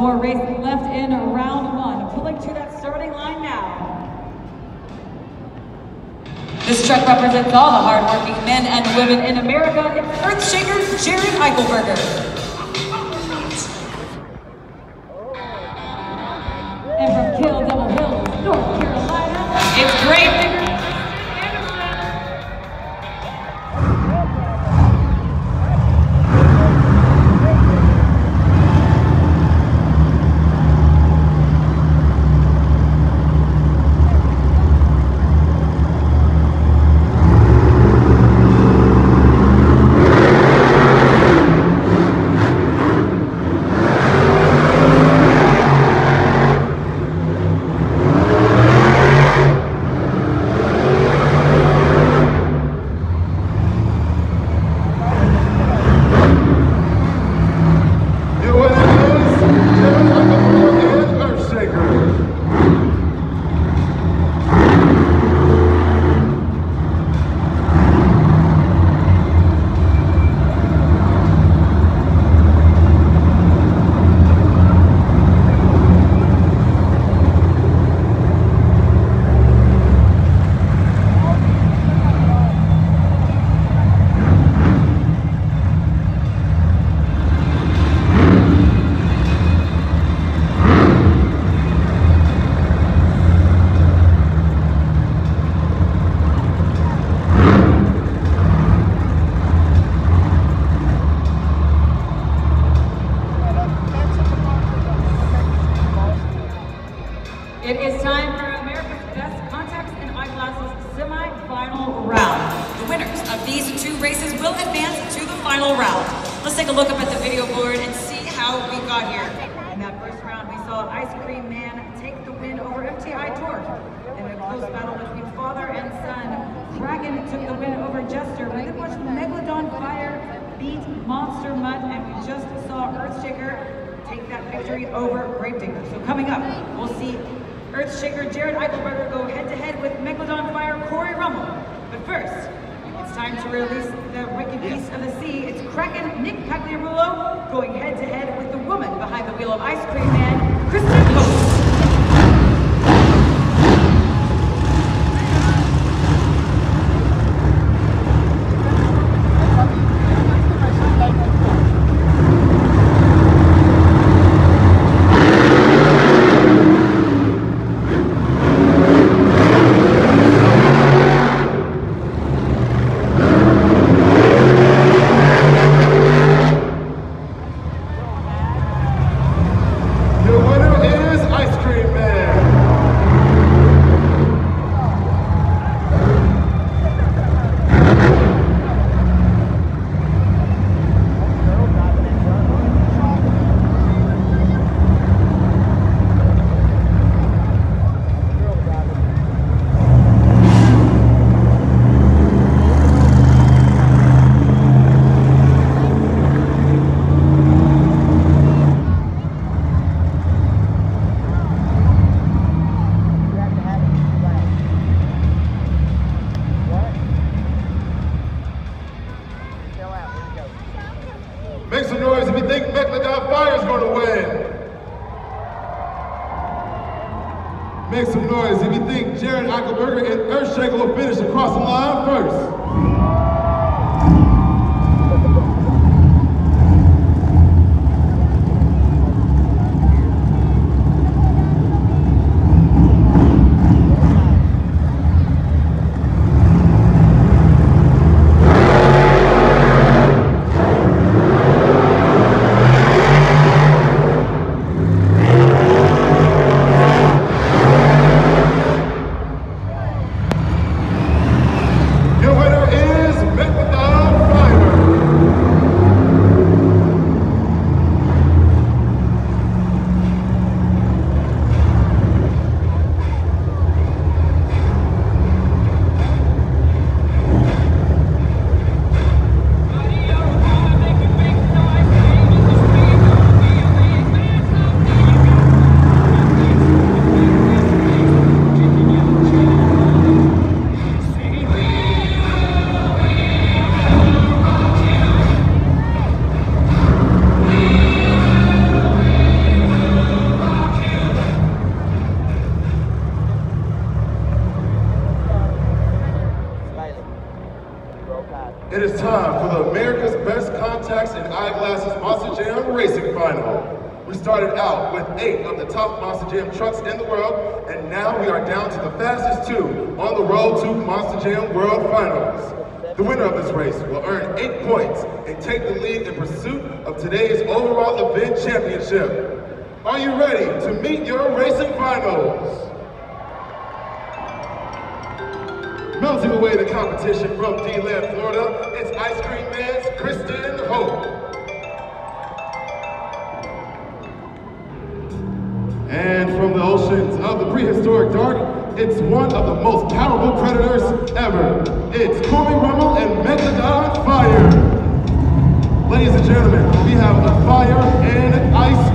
more race left in round one. Pulling to that starting line now. This truck represents all the hardworking men and women in America. It's Earthshaker Jared Eichelberger. And from Kill Devil Hills, North Carolina, it's Gravedigger races will advance to the final round. Let's take a look up at the video board and see how we got here. In that first round, we saw Ice Cream Man take the win over FTI Torque. In a close battle between father and son, Dragon took the win over Jester. We then watched Megalodon Fire beat Monster Mutt, and we just saw Earthshaker take that victory over Gravedigger. So coming up, we'll see Earthshaker Jared Eichelberger go head-to-head with Megalodon Fire Corey Rummel. But first, it's time to release the wicked beast of the sea. It's Kraken Nick Pagliarulo going head-to-head with the woman behind the wheel of Ice Cream Man, Kristen Post. Your winner is Ice Cream Man. Make some noise if you think Megalodon Fire is going to win. Make some noise if you think Jared Eichelberger and Earthshaker will finish across the line first. Is time for the America's Best Contacts and Eyeglasses Monster Jam Racing Final. We started out with eight of the top Monster Jam trucks in the world, and now we are down to the fastest two on the road to Monster Jam World Finals. The winner of this race will earn eight points and take the lead in pursuit of today's overall event championship. Are you ready to meet your racing finals? melting away the competition from DeLand, Florida, it's Ice Cream Man's Kristen Hope. And from the oceans of the prehistoric dark, it's one of the most powerful predators ever. It's Corby Rummel and Megalodon Fire. Ladies and gentlemen, we have a fire and ice